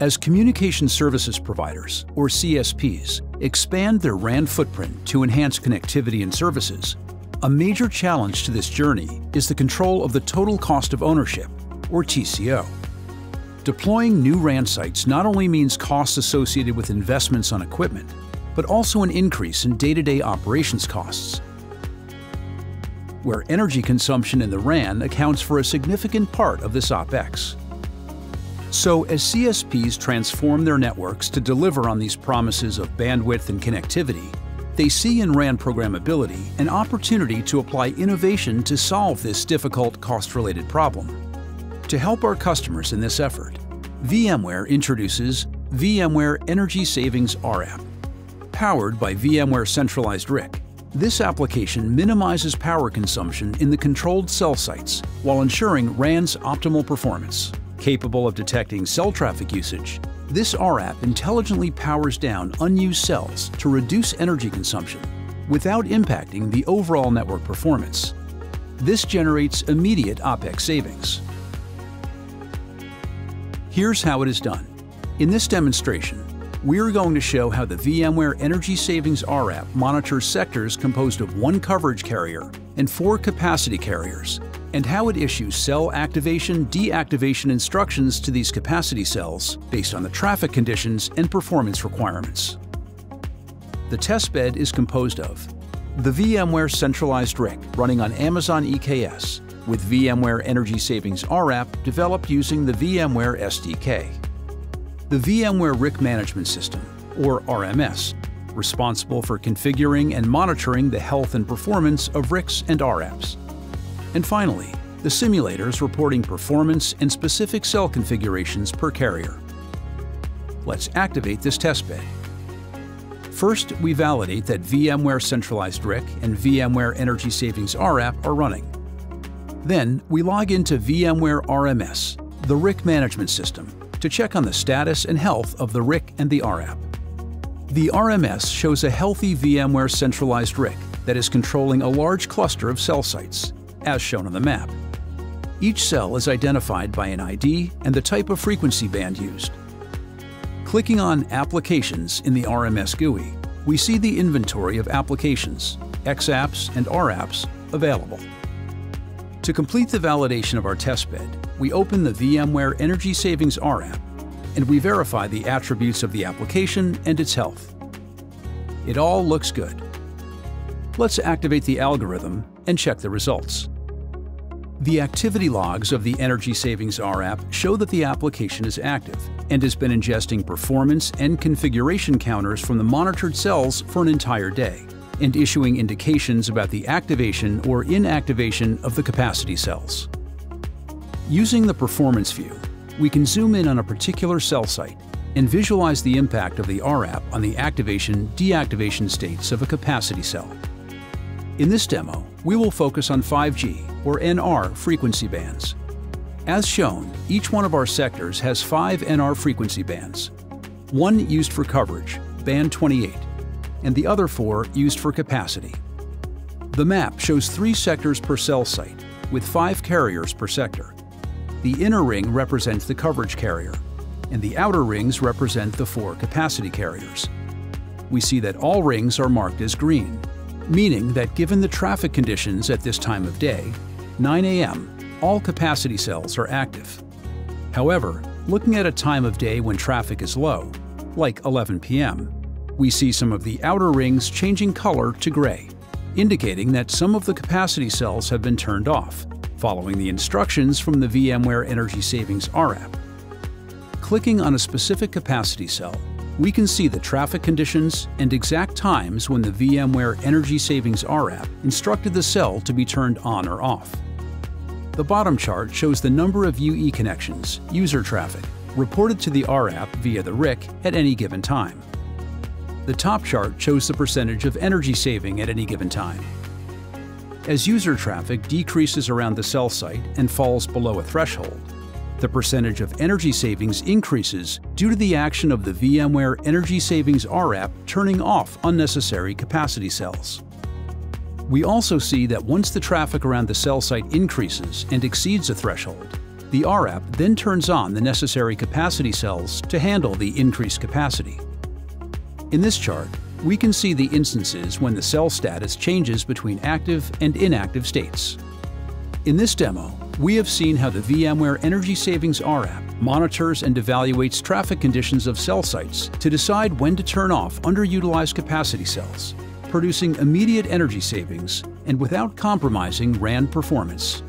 As communication services providers, or CSPs, expand their RAN footprint to enhance connectivity and services, a major challenge to this journey is the control of the total cost of ownership, or TCO. Deploying new RAN sites not only means costs associated with investments on equipment, but also an increase in day-to-day operations costs. Where energy consumption in the RAN accounts for a significant part of this OpEx. So as CSPs transform their networks to deliver on these promises of bandwidth and connectivity, they see in RAN programmability an opportunity to apply innovation to solve this difficult cost-related problem. To help our customers in this effort, VMware introduces VMware Energy Savings rApp. Powered by VMware Centralized RIC, this application minimizes power consumption in the controlled cell sites while ensuring RAN's optimal performance. Capable of detecting cell traffic usage, this rApp intelligently powers down unused cells to reduce energy consumption without impacting the overall network performance. This generates immediate OpEx savings. Here's how it is done. In this demonstration, we're going to show how the VMware Energy Savings rApp monitors sectors composed of one coverage carrier and four capacity carriers and how it issues cell activation deactivation instructions to these capacity cells based on the traffic conditions and performance requirements. The testbed is composed of the VMware Centralized RIC running on Amazon EKS with VMware Energy Savings rApp developed using the VMware SDK. The VMware RIC Management System, or RMS, responsible for configuring and monitoring the health and performance of RICs and rApps. And finally, the simulators reporting performance and specific cell configurations per carrier. Let's activate this test testbed. First, we validate that VMware Centralized RIC and VMware Energy Savings rApp are running. Then, we log into VMware RMS, the RIC management system, to check on the status and health of the RIC and the rApp. The RMS shows a healthy VMware Centralized RIC that is controlling a large cluster of cell sites, as shown on the map. Each cell is identified by an ID and the type of frequency band used. Clicking on Applications in the RMS GUI, we see the inventory of applications, XApps and RApps available. To complete the validation of our testbed, we open the VMware Energy Savings rApp and we verify the attributes of the application and its health. It all looks good. Let's activate the algorithm and check the results. The activity logs of the Energy Savings R app show that the application is active and has been ingesting performance and configuration counters from the monitored cells for an entire day and issuing indications about the activation or inactivation of the capacity cells. Using the performance view, we can zoom in on a particular cell site and visualize the impact of the R app on the activation-deactivation states of a capacity cell. In this demo, we will focus on 5G or NR frequency bands. As shown, each one of our sectors has five NR frequency bands. One used for coverage, band 28, and the other four used for capacity. The map shows three sectors per cell site, with five carriers per sector. The inner ring represents the coverage carrier, and the outer rings represent the four capacity carriers. We see that all rings are marked as green, meaning that given the traffic conditions at this time of day, 9 a.m., all capacity cells are active. However, looking at a time of day when traffic is low, like 11 p.m., we see some of the outer rings changing color to gray, indicating that some of the capacity cells have been turned off, following the instructions from the VMware Energy Savings rApp. Clicking on a specific capacity cell we can see the traffic conditions and exact times when the VMware Energy Savings R app instructed the cell to be turned on or off. The bottom chart shows the number of UE connections, user traffic, reported to the R app via the RIC at any given time. The top chart shows the percentage of energy saving at any given time. As user traffic decreases around the cell site and falls below a threshold, the percentage of energy savings increases due to the action of the VMware Energy Savings rApp turning off unnecessary capacity cells. We also see that once the traffic around the cell site increases and exceeds a threshold, The RApp then turns on the necessary capacity cells to handle the increased capacity. In this chart, we can see the instances when the cell status changes between active and inactive states. In this demo, we have seen how the VMware Energy Savings R app monitors and evaluates traffic conditions of cell sites to decide when to turn off underutilized capacity cells, producing immediate energy savings and without compromising RAN performance.